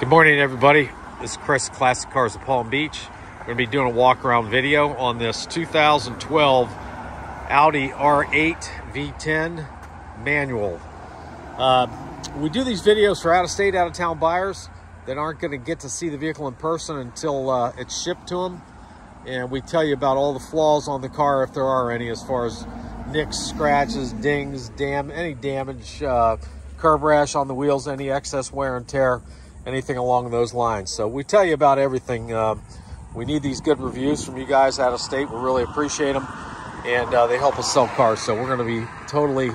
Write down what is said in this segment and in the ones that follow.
Good morning, everybody. This is Chris, Classic Cars of Palm Beach. We're going to be doing a walk around video on this 2012 Audi R8 V10 manual. Uh, we do these videos for out of state, out of town buyers that aren't going to get to see the vehicle in person until uh, it's shipped to them. And we tell you about all the flaws on the car, if there are any, as far as nicks, scratches, dings, dam, any damage, uh, curb rash on the wheels, any excess wear and tear anything along those lines. So we tell you about everything. Uh, we need these good reviews from you guys out of state. We really appreciate them, and uh, they help us sell cars. So we're going to be totally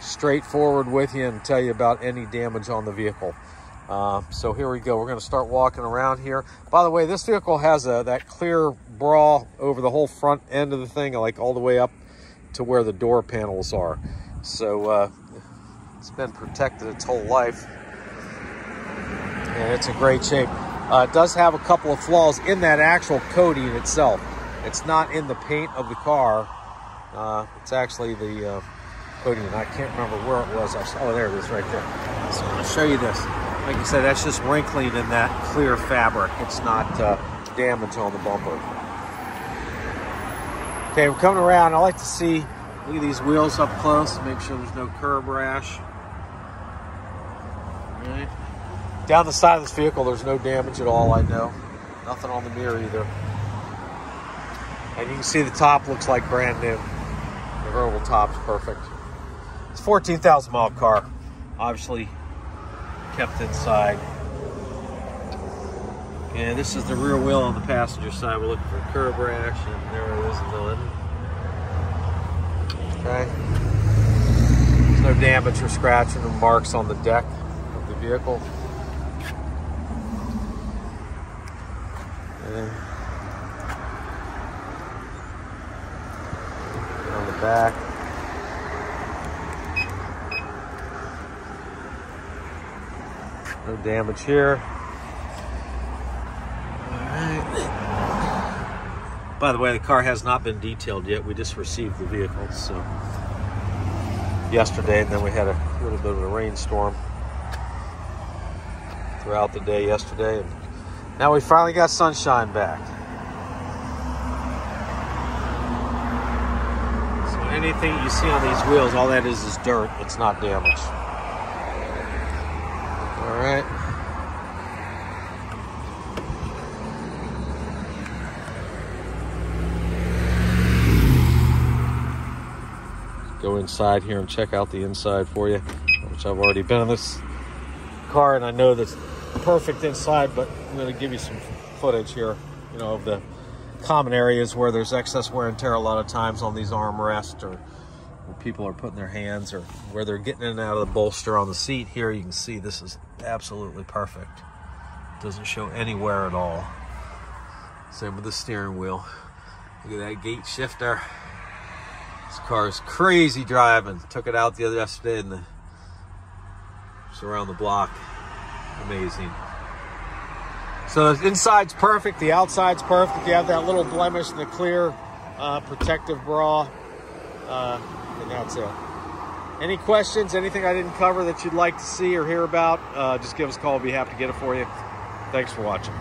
straightforward with you and tell you about any damage on the vehicle. Uh, so here we go. We're going to start walking around here. By the way, this vehicle has a that clear bra over the whole front end of the thing, like all the way up to where the door panels are. So uh, it's been protected its whole life and it's in great shape. Uh, it does have a couple of flaws in that actual coating itself. It's not in the paint of the car. Uh, it's actually the uh, coating. And I can't remember where it was. oh, there it is right there. So to show you this. Like I said, that's just wrinkling in that clear fabric. It's not uh, damage on the bumper. Okay, we're coming around. I like to see, look at these wheels up close. Make sure there's no curb rash. All right. Down the side of this vehicle, there's no damage at all, I know. Nothing on the mirror either. And you can see the top looks like brand new. The verbal top's perfect. It's 14,000 mile car. Obviously kept inside. And this is the rear wheel on the passenger side. We're looking for curb rash, and there it is, villain. Okay. There's no damage or scratching or marks on the deck of the vehicle. On the back. No damage here. By the way, the car has not been detailed yet. We just received the vehicle, so yesterday, and then we had a little bit of a rainstorm throughout the day yesterday, and now we finally got sunshine back. So anything you see on these wheels, all that is is dirt. It's not damage. All right. Go inside here and check out the inside for you, which I've already been in this car and I know that's perfect inside, but I'm going to give you some footage here, you know, of the common areas where there's excess wear and tear a lot of times on these armrests or where people are putting their hands or where they're getting in and out of the bolster on the seat. Here you can see this is absolutely perfect. Doesn't show anywhere at all. Same with the steering wheel. Look at that gate shifter. This car is crazy driving. Took it out the other yesterday and the, just around the block. Amazing. So the inside's perfect, the outside's perfect. You have that little blemish in the clear uh, protective bra, uh, and that's it. Any questions, anything I didn't cover that you'd like to see or hear about, uh, just give us a call. We'll be happy to get it for you. Thanks for watching.